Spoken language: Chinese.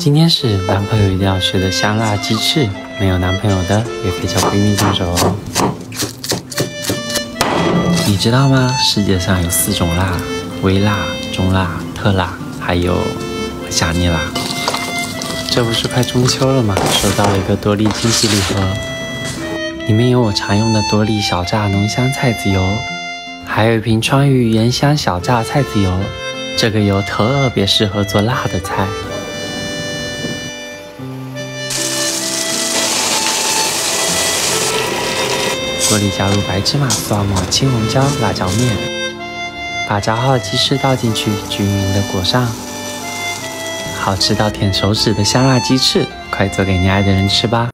今天是男朋友一定要吃的香辣鸡翅，没有男朋友的也可以叫闺蜜动手哦。你知道吗？世界上有四种辣：微辣、中辣、特辣，还有我想你啦。这不是快中秋了吗？收到了一个多利惊喜礼盒，里面有我常用的多利小榨浓香菜籽油，还有一瓶川渝盐香小榨菜籽油。这个油特别适合做辣的菜。锅里加入白芝麻、蒜末、青红椒、辣椒面，把炸好的鸡翅倒进去，均匀的裹上。好吃到舔手指的香辣鸡翅，快做给你爱的人吃吧！